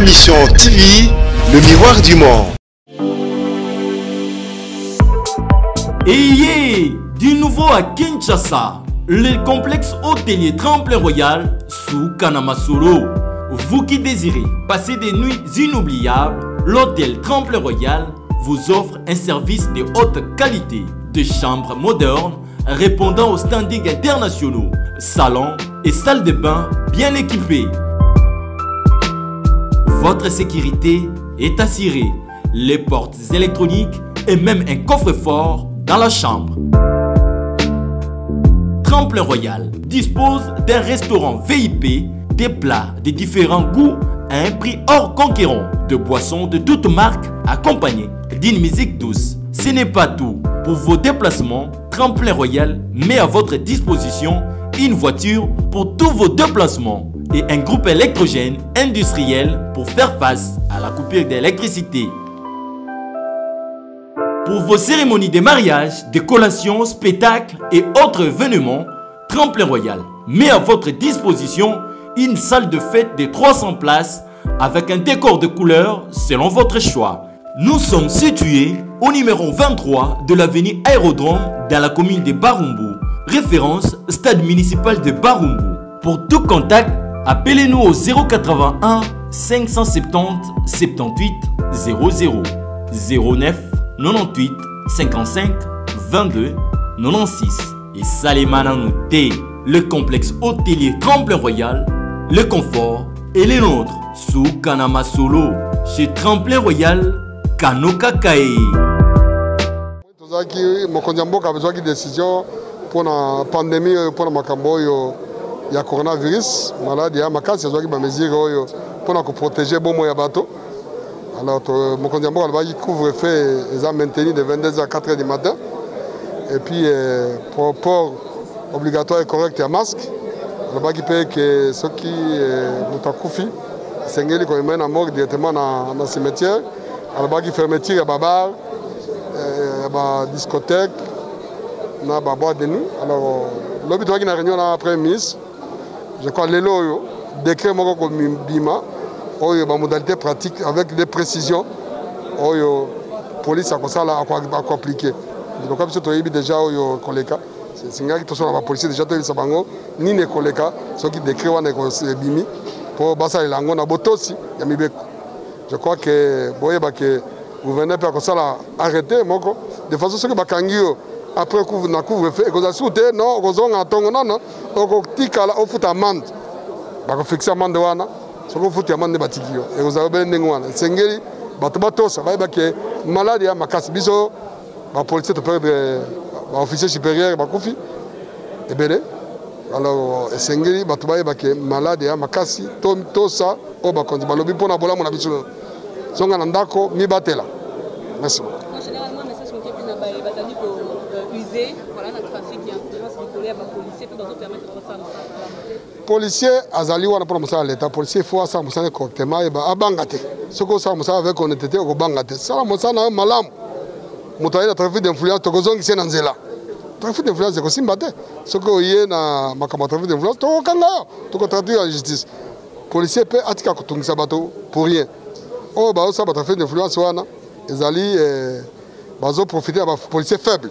Mission TV, le miroir du monde. Ayez du nouveau à Kinshasa, le complexe hôtelier Tremplin Royal sous Kanamasoro. Vous qui désirez passer des nuits inoubliables, l'hôtel Tremplin Royal vous offre un service de haute qualité, de chambres modernes répondant aux standings internationaux, salons et salles de bain bien équipées. Votre sécurité est assurée, les portes électroniques et même un coffre-fort dans la chambre. Tremplin Royal dispose d'un restaurant VIP, des plats de différents goûts à un prix hors conquérant, de boissons de toutes marques accompagnées d'une musique douce. Ce n'est pas tout. Pour vos déplacements, Tremplin Royal met à votre disposition une voiture pour tous vos déplacements et un groupe électrogène industriel pour faire face à la coupure d'électricité. Pour vos cérémonies de mariage, de collations, spectacles et autres événements, Tremplin Royal met à votre disposition une salle de fête de 300 places avec un décor de couleurs selon votre choix. Nous sommes situés au numéro 23 de l'avenue Aérodrome dans la commune de Barumbu. Référence Stade municipal de Barumbu. Pour tout contact, appelez-nous au 081 570 78 00 09 98 55 22 96 et Salimana Nouté, le complexe hôtelier Tremplin Royal, le confort et les nôtres sous Kanama Solo chez Tremplin Royal Kanoka Kae. tozalaki mokonzi ya mboka azwaki décision mpona pandémie oyo mpona makambo oyo ya coronavirus. Maladi ya makasi azwaki bamesure oyo mpona koprotege bomoi ya bato. Alors to, mokonzi ya mboka alobaki couvre feu eza maintenu de 22 à 4 heures du matin. Et puis euh, pour port obligatoire et correct ya masque. Alobaki mpe ke soki eh, moto akufi esengeli komema na morgue directement na, na cimetière. Alobaki fermeture ya babar ya badiscothèque na baboîte de nuit. Alors lobi tozalaki na réunion na premier ministre je crois lelo oyo décret moko kobima oyo bamodalité pratique avec des précisions oyo police akosala akoaplike lokola biso toyebi déjà oyo koleka. Singaki tosala bapolisier déjà toyebisa bango nini ekoleka soki décret wana ebimi mpo basalela yango na botosi ya mibeko. Je crois ke boyeba ke gouverneur mpe akosala arrêté moko de façon soki bakangi yo après na couvre feu ekozala su te non okozonga na ntongo nono okotikala ofuta amande bakofixe amande wana soki ofuti amande nde batiki yo ekozala obele ndenge wana esengeli bato batosa bayebake maladi ya makasi biso. Bapolisier toperdre baofficier supérieur bakufi ebele alors esengeli bato bayebake malade ya makasi tosa. Oyo bakonzi balobi mpona bolamu na biso zonga na ndako mibatela. Merci policier azali wana mpona mosala ya leta. Policier faut asala mosala correctement yeba abanga te. Soki osala mosala avec honnêteté okobanga te. Sala mosala na yo malamu. Moto aye na trafic d'influence tokozongisa na nzela. Trafic d'influence ekosimba te. Soki oye na makambo ya trafic d'influence tokokanga yo. Tokotraduire ya justice. Policier mpe atika kotungisa bato pour rien oyo bazosala batrafic d'influence wana ezali bazoprofite ya bapolicier faible.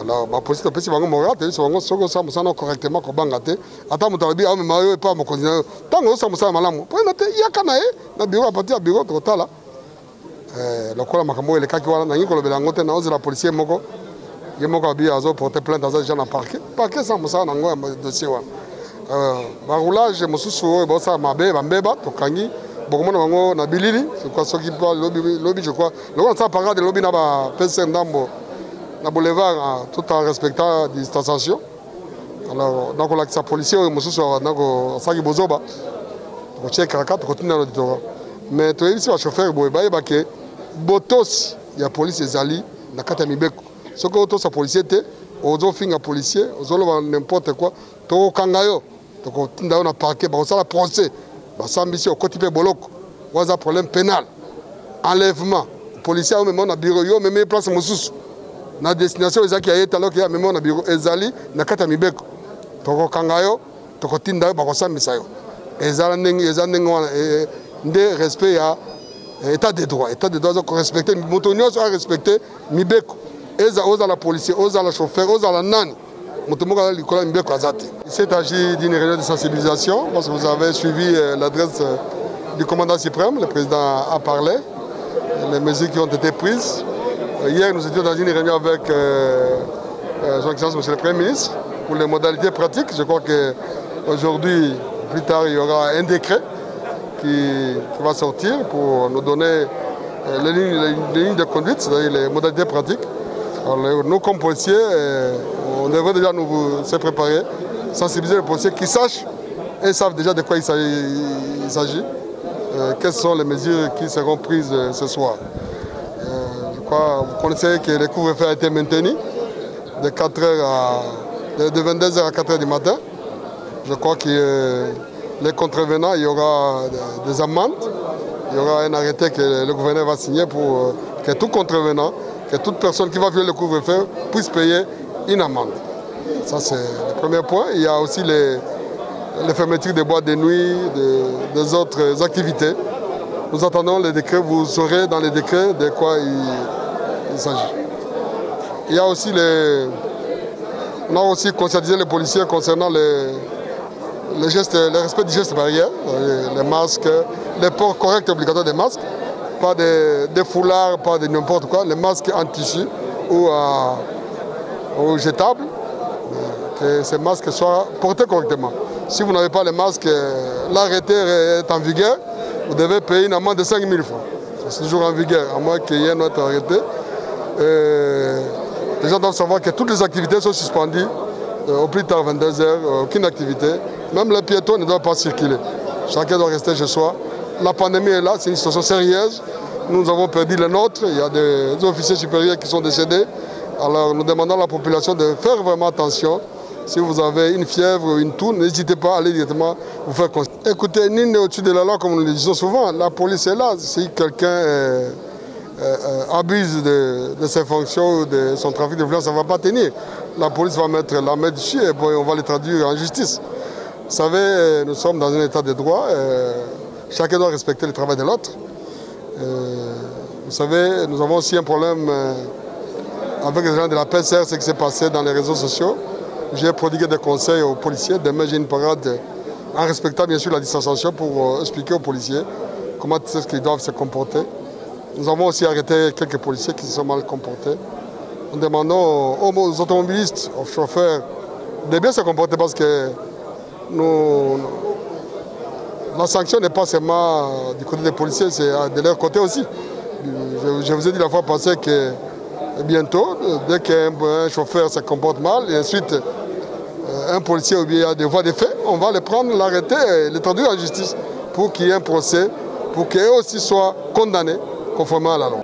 Alors bapolisier topesi bango moral toyebisa bango soki osala mosala correctement kobanga te. Ata moto alobi aomema yo epa mokonzi na yo. Ntango osala mosala malamu poina te yaka na ye na biro a partir ya biro tokotala lokola makambo oyo elekaki wana nangi kolobela yango te naozela policier moko. Ye moko abi azoporte plainte aza deja na parquet. Parquet sa mosala nango ya dossier wana. Baroulage mosusu oyo baosala mabe bambeba tokangi bokomona bango na bilili sekwa soki lobi je crois. Lokola nasala parade lobi na bapese ndambo na boulevard tout en respectant distanciation. Alors nakolakisa policier oyo mosusu asalaki bozoba. Tokochekraka tokotinda na litoro mais toyebisi bachauffeur boye bayebake botosi ya polisi ezali na kati ya mibeko. Soki otosa policier te ozofinga policier ozoloba nimporte quoi tokokanga yo tokotinda yo na parquet bakosala procès basambisi okoti mpe boloko. Waza problème pénal. Enlèvement. Policier omema na bureau. Yo omemi place mosusu. Na destination ezalaki ya ye taloki ye amemi na bureau. Ezali na kati ya mibeko. Tokokanga yo tokotinda yo bakosambisa yo. Eza ndenge eza ndenge wana nde respect ya état de droit. État de droit eza korespecte. Moto nyonso arespecte mibeko. Eza ozala policier ozala chauffeur ozala nani moto moko d'une réunion de sensibilisation parce que vous avez suivi euh, l'adresse euh, du commandant suprême le président a parlé. Les mesures qui ont été prises. Hier nous étions dans une réunion avec euh, son excellence monsieur le premier ministre pour les modalités pratiques. Je crois que aujourd'hui plus tard il y aura un décret qui, va sortir pour nous donner euh, les, lignes, les, lignes, de conduite, c'est-à-dire les modalités pratiques. Nous, comme policiers, euh, on devrait déjà nous préparer, sensibiliser les policiers qui sachent et savent déjà de quoi il s'agit, euh, quelles sont les mesures qui seront prises ce soir. je crois, vous connaissez que le couvre-feu a été maintenu de, 4 heures à, de 22h à 4h du matin. Je crois que les contrevenants, il y aura des amendes, il y aura un arrêté que le gouverneur va signer pour que tout contrevenant, que toute personne qui va violer le couvre-feu puisse payer une amende. Ça, c'est le premier point. Il y a aussi les, fermetures des boîtes de nuit, de, des autres activités. Nous attendons les décrets, vous saurez dans les décrets de quoi il, s'agit. Il y a aussi les. On a aussi conscientisé les policiers concernant les, le, geste, le, respect du geste barrière, les, masques, les ports corrects et obligatoires des masques, pas des, des foulards, pas de n'importe quoi, les masques en tissu ou, à, ou jetables, que ces masques soient portés correctement. Si vous n'avez pas les masques, l'arrêté est en vigueur, vous devez payer une amende de 5 000 francs. C'est toujours en vigueur, à moins qu'il y ait un autre arrêté. Et les gens doivent savoir que toutes les activités sont suspendues au plus tard 22h, aucune activité. Même les piétons ne doivent pas circuler. Chacun doit rester chez soi. La pandémie est là, c'est une situation sérieuse. Nous avons perdu les nôtres. Il y a des, officiers supérieurs qui sont décédés. Alors nous demandons à la population de faire vraiment attention. Si vous avez une fièvre ou une toux, n'hésitez pas à aller directement vous faire constater. Écoutez, nul n'est au-dessus de la loi, comme nous le disons souvent. La police est là. Si quelqu'un euh, euh, abuse de, ses fonctions ou de son trafic de violence, ça ne va pas tenir. La police va mettre la main dessus et on va les traduire en justice. Vous savez, nous sommes dans un état de droit. Euh, chacun doit respecter le travail de l'autre. Euh, vous savez, nous avons aussi un problème euh, avec les gens de la PCR, ce qui s'est passé dans les réseaux sociaux. J'ai prodigué des conseils aux policiers. Demain, j'ai une parade en respectant bien sûr la distanciation pour expliquer aux policiers comment est-ce qu'ils doivent se comporter. Nous avons aussi arrêté quelques policiers qui se sont mal comportés. Nous demandons aux automobilistes, aux chauffeurs, de bien se comporter parce que nous, la sanction n'est pas seulement du côté des policiers, c'est de leur côté aussi. Je, vous ai dit la fois passée que bientôt, dès qu'un chauffeur se comporte mal, et ensuite un policier ou bien des voies de fait, on va le prendre, l'arrêter et le traduire en justice pour qu'il y ait un procès, pour qu'eux aussi soient condamnés conformément à la loi.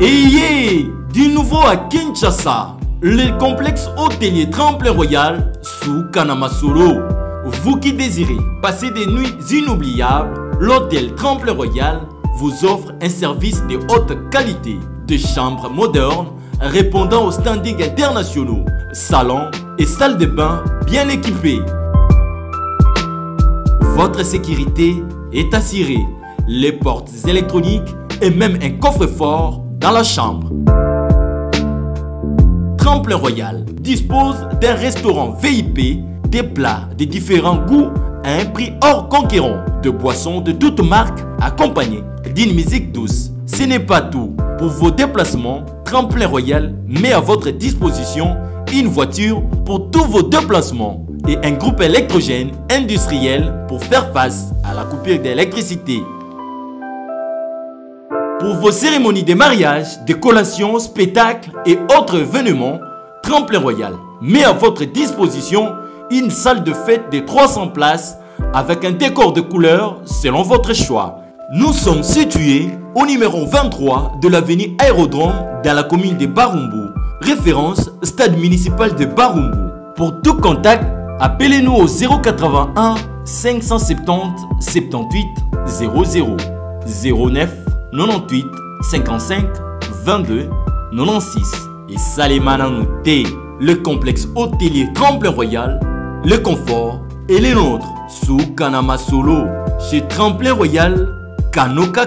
Et du nouveau à Kinshasa, le complexe hôtelier Tremplin Royal sous Kanamasuro. Vous qui désirez passer des nuits inoubliables, l'hôtel Tremplin Royal vous offre un service de haute qualité, de chambres modernes répondant aux standings internationaux, salons et salles de bain bien équipées. Votre sécurité est assurée, les portes électroniques et même un coffre-fort dans la chambre. Tremplin Royal dispose d'un restaurant VIP, des plats de différents goûts à un prix hors conquérant, de boissons de toutes marques accompagnées d'une musique douce. Ce n'est pas tout. Pour vos déplacements, Tremplin Royal met à votre disposition une voiture pour tous vos déplacements et un groupe électrogène industriel pour faire face à la coupure d'électricité. Pour vos cérémonies de mariage, de collations, spectacles et autres événements, Tremplin Royal met à votre disposition une salle de fête de 300 places avec un décor de couleurs selon votre choix. Nous sommes situés au numéro 23 de l'avenue Aérodrome dans la commune de Barumbu, référence stade municipal de Barumbu. Pour tout contact, appelez-nous au 081 570 78 00 09 98 55 22 96. Et Salimana Nouté, le complexe hôtelier Tremplin Royal, le confort et les nôtres sous Kanama Solo chez Tremplin Royal Kanoka